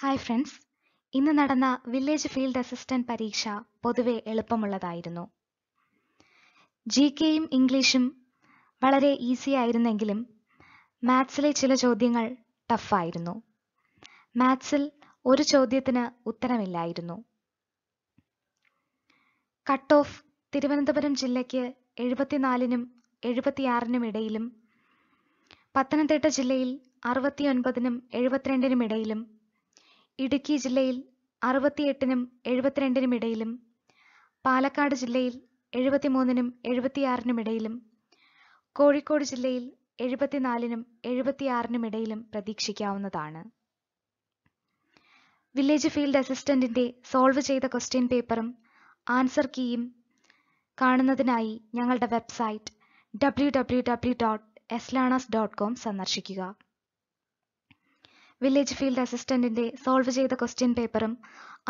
Hi friends ഇന്ന് നടന്ന village field assistant പരീക്ഷ പൊതുവെ എളുപ്പമുള്ളതായിരുന്നു. ജി കെയും ഇംഗ്ലീഷും വളരെ ഈസി ആയിരുന്നെങ്കിലും മാത്സിലെ ചില ചോദ്യങ്ങൾ ടഫായിരുന്നു മാത്സിൽ ഒരു ചോദ്യത്തിന് ഉത്തരമില്ലായിരുന്നു. കട്ട് ഓഫ് തിരുവനന്തപുരം ജില്ലയ്ക്ക് എഴുപത്തിനാലിനും എഴുപത്തിയാറിനും ഇടയിലും പത്തനംതിട്ട ജില്ലയിൽ അറുപത്തിയൊൻപതിനും എഴുപത്തിരണ്ടിനും ഇടയിലും ഇടുക്കി ജില്ലയിൽ അറുപത്തിയെട്ടിനും എഴുപത്തിരണ്ടിനും ഇടയിലും പാലക്കാട് ജില്ലയിൽ എഴുപത്തിമൂന്നിനും എഴുപത്തിയാറിനും ഇടയിലും കോഴിക്കോട് ജില്ലയിൽ എഴുപത്തിനാലിനും എഴുപത്തിയാറിനും ഇടയിലും പ്രതീക്ഷിക്കാവുന്നതാണ്. വില്ലേജ് ഫീൽഡ് അസിസ്റ്റന്റിന്റെ സോൾവ് ചെയ്ത ക്വസ്റ്റ്യൻ പേപ്പറും ആൻസർ കീയും കാണുന്നതിനായി ഞങ്ങളുടെ website W W W dot എസ്ലാണസ് dot com സന്ദർശിക്കുക. വില്ലേജ് ഫീൽഡ് അസിസ്റ്റന്റിന്റെ സോൾവ് ചെയ്ത ക്വസ്റ്റ്യൻ പേപ്പറും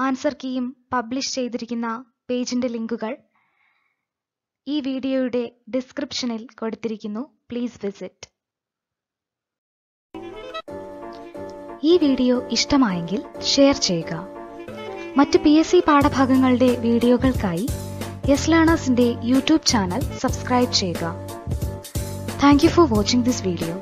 ആൻസർ കീയും പബ്ലിഷ് ചെയ്തിരിക്കുന്ന പേജിന്റെ ലിങ്കുകൾ ഈ വീഡിയോയുടെ ഡിസ്ക്രിപ്ഷനിൽ കൊടുത്തിരിക്കുന്നു. പ്ലീസ് വിസിറ്റ് ഈ വീഡിയോ ഇഷ്ടമായെങ്കിൽ ഷെയർ ചെയ്യുക. മറ്റ് പി എസ് സി പാഠഭാഗങ്ങളുടെ വീഡിയോകൾക്കായി യെസ് ലേണേഴ്സിന്റെ യൂട്യൂബ് ചാനൽ സബ്സ്ക്രൈബ് ചെയ്യുക. Thank you for watching this video